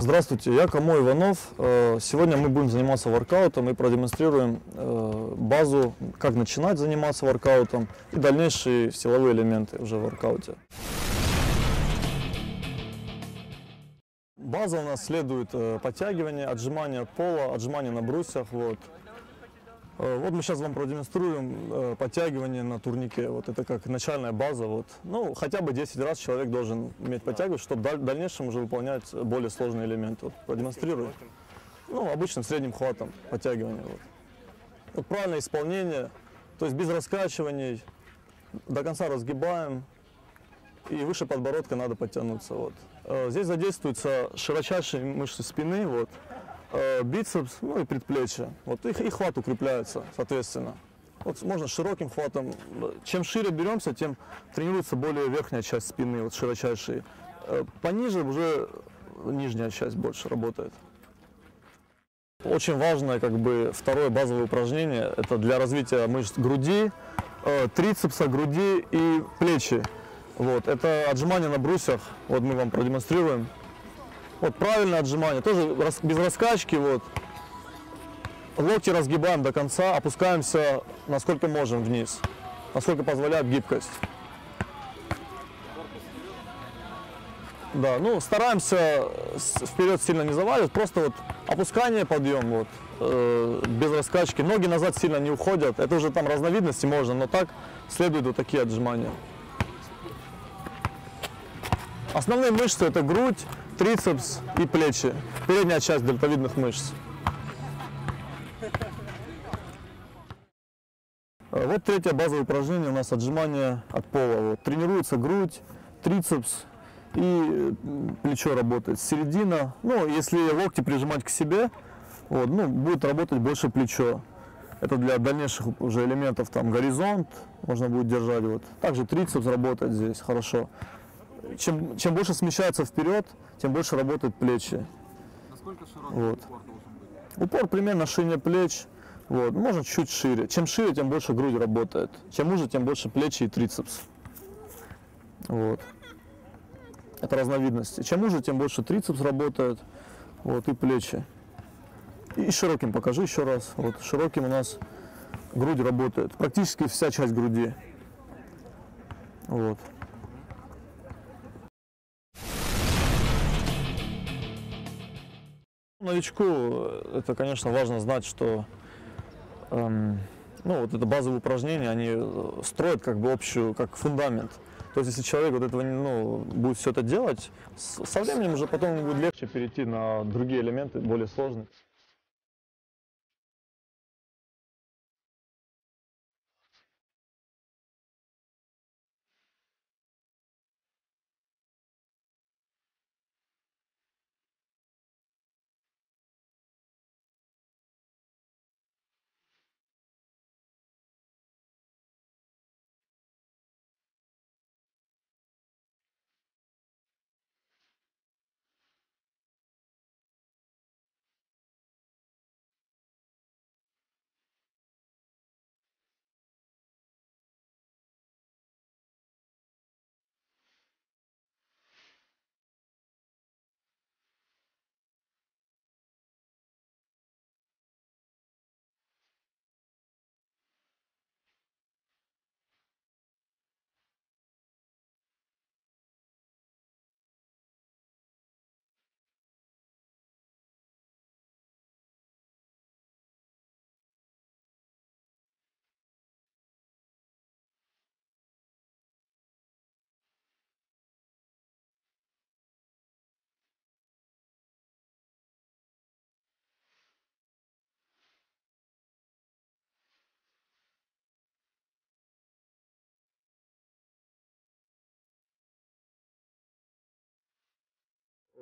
Здравствуйте, я Камо Иванов. Э, Сегодня мы будем заниматься воркаутом и продемонстрируем э, базу, как начинать заниматься воркаутом и дальнейшие силовые элементы уже в воркауте. База у нас следует э, подтягивание, отжимание от пола, отжимание на брусьях. Вот. Э, Вот мы сейчас вам продемонстрируем э, подтягивание на турнике. Вот это как начальная база. Вот. Ну, хотя бы 10 раз человек должен уметь подтягивать, чтобы в дальнейшем уже выполнять более сложные элементы. Вот продемонстрирую. Ну, обычным средним хватом подтягивания. Вот. Вот правильное исполнение, то есть без раскачиваний, до конца разгибаем, и выше подбородка надо подтянуться. Вот. Э, Здесь задействуются широчайшие мышцы спины, вот, э, бицепс, ну и предплечья. Вот их, и хват укрепляется, соответственно. Вот можно широким хватом. Чем шире беремся, тем тренируется более верхняя часть спины, вот широчайшие. Э, Пониже уже нижняя часть больше работает. Очень важное, как бы, второе базовое упражнение, это для развития мышц груди, э, трицепса, груди и плечи. Вот, это отжимание на брусьях, вот мы вам продемонстрируем. Вот правильное отжимание, тоже без раскачки, вот. Локти разгибаем до конца, опускаемся насколько можем вниз, насколько позволяет гибкость. Да, ну стараемся вперед сильно не заваливать, просто вот опускание, подъем, вот, э, без раскачки. Ноги назад сильно не уходят, это уже там разновидности можно, но так следуют вот такие отжимания. Основные мышцы это грудь, трицепс и плечи, передняя часть дельтовидных мышц. Э, Вот третье базовое упражнение у нас отжимание от пола. Вот. Тренируется грудь, трицепс и плечо работает. Середина, ну, если локти прижимать к себе, вот, ну, будет работать больше плечо. Это для дальнейших уже элементов, там, горизонт можно будет держать. Вот. Также трицепс работает здесь хорошо. Чем, чем больше смещается вперед, тем больше работают плечи. Насколько широкий Вот. упор должен быть? Упор примерно шире плеч. Вот. ну, Можно чуть шире. Чем шире, тем больше грудь работает. Чем уже, тем больше плечи и трицепс. Вот. Это разновидности. Чем уже, тем больше трицепс работает. Вот, и плечи. И широким покажи еще раз. Вот широким у нас грудь работает. Практически вся часть груди. Вот. Новичку это, конечно, важно знать, что эм, ну, вот это базовые упражнения, они э, строят как бы общую, как фундамент. То есть, если человек вот этого, ну, будет все это делать, со временем уже потом будет легче перейти на другие элементы, более сложные.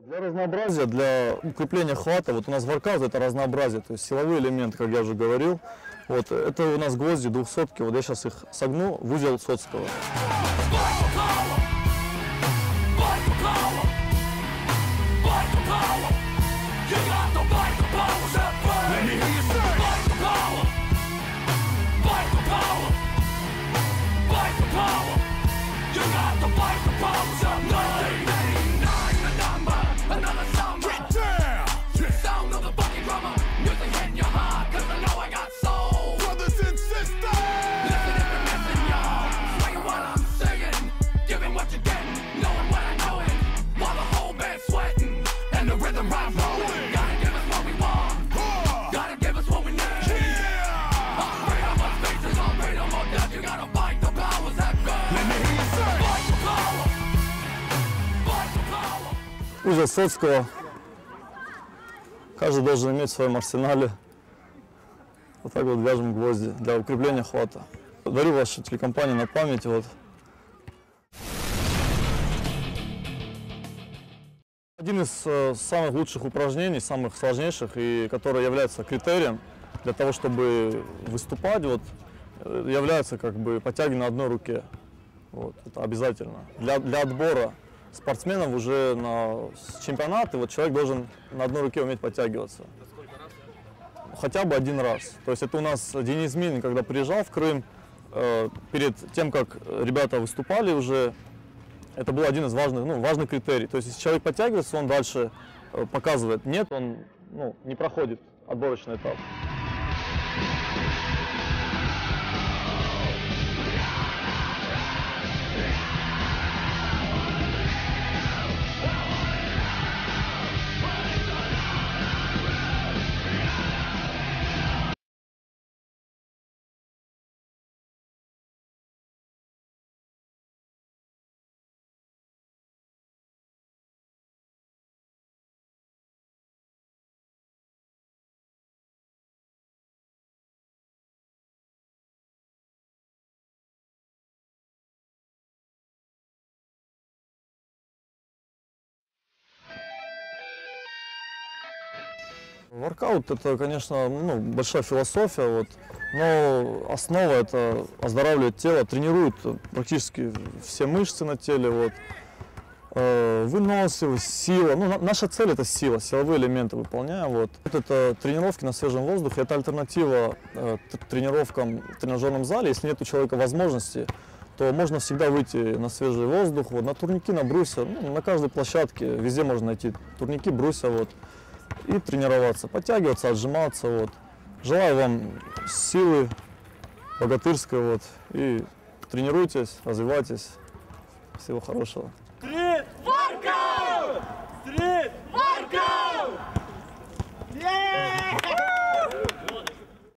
Для разнообразия, для укрепления хвата, вот у нас воркаут это разнообразие, то есть силовые элементы, как я уже говорил. Вот это у нас гвозди двухсотки, вот я сейчас их согну в узел Соцкого. Узел Соцкого. Каждый должен иметь в своем арсенале. Вот так вот вяжем гвозди для укрепления хвата. Дарю вашей телекомпании на память. Вот. Один из э, самых лучших упражнений, самых сложнейших и который является критерием для того, чтобы выступать, вот, э, является как бы подтягивание одной руке. Вот, это обязательно. Для, для отбора спортсменов уже на с- чемпионаты вот человек должен на одной руке уметь подтягиваться. Хотя бы один раз. То есть это у нас Денис Мин, когда приезжал в Крым, э, перед тем, как ребята выступали уже, это был один из важных, ну, важных критерий. То есть если человек подтягивается, он дальше э, показывает. Нет, он ну, не проходит отборочный этап. Воркаут это, конечно, ну, большая философия, вот, но основа это оздоравливает тело, тренирует практически все мышцы на теле, вот, Э, выносливость, сила. Ну, на- наша цель это сила, силовые элементы выполняем. Вот. Это тренировки на свежем воздухе, это альтернатива э, тренировкам в тренажерном зале. Если нет у человека возможности, то можно всегда выйти на свежий воздух, вот, на турники, на брусья, ну, на каждой площадке, везде можно найти турники, брусья, вот, и тренироваться, подтягиваться, отжиматься, вот. Желаю вам силы богатырской, вот, и тренируйтесь, развивайтесь. Всего хорошего.